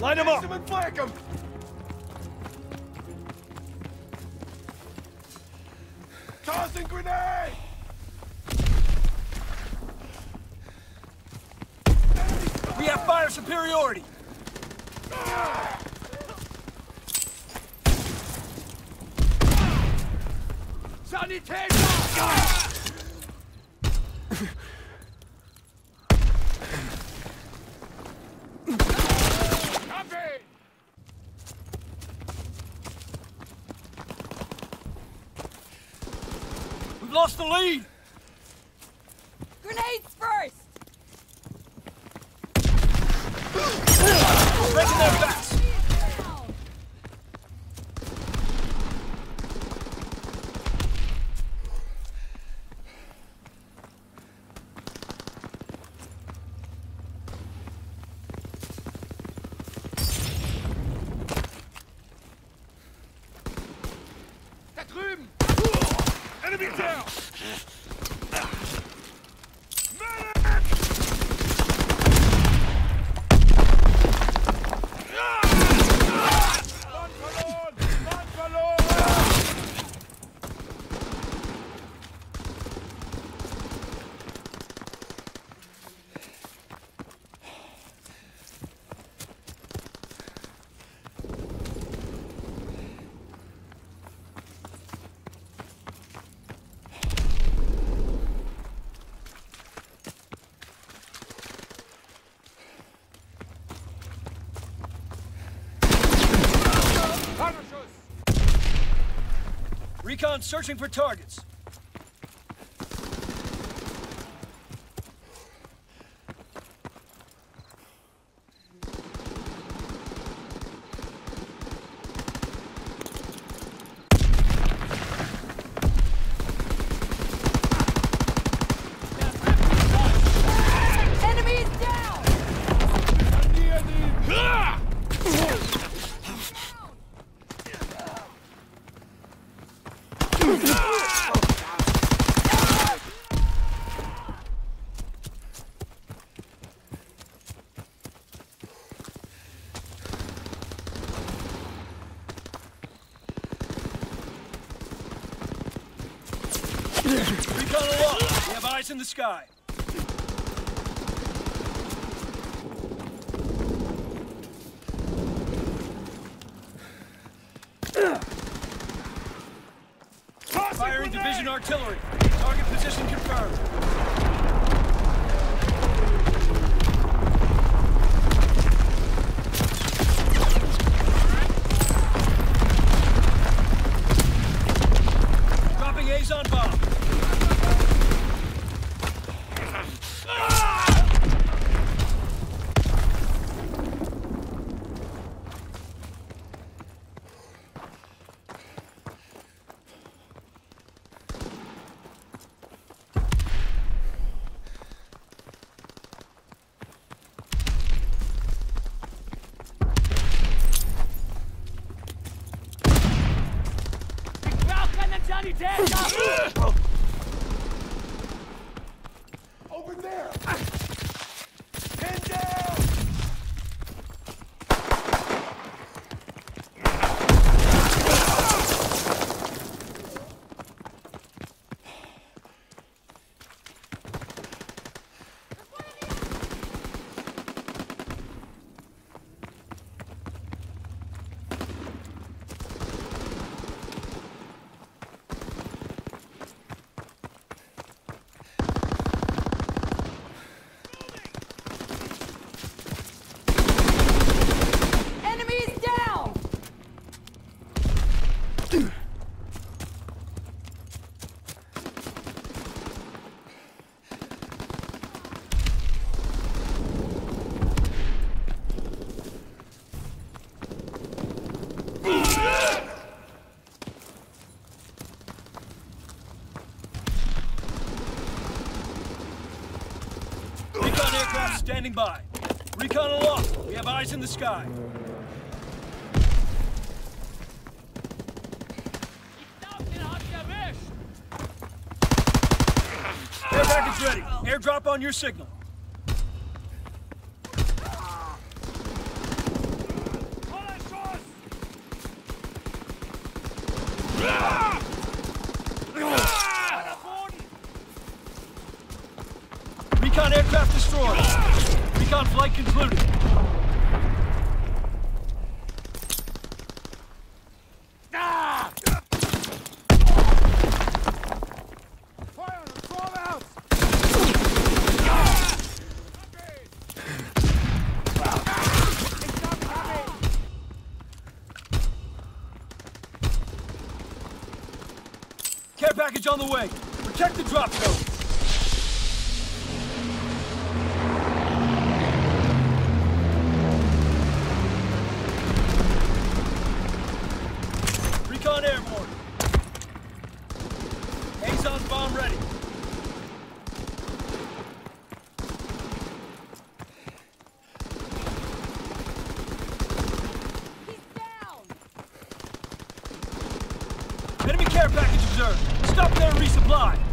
Line him up! and flank him! Tossing grenade! We have fire superiority! Sanitäter! Copy! Lost the lead! Grenades first! Breaking their backs! Enemy down! Recon searching for targets. Recon aloft. We have eyes in the sky. Firing division artillery. Target position confirmed. Over there! Recon aircraft standing by. Recon aloft. We have eyes in the sky. Air package ready. Airdrop on your signal. Recon aircraft destroyed. Recon flight concluded. Care package on the way. Protect the drop zone. Recon airborne. Azon bomb ready. He's down! Enemy care package observed. Stop there and resupply.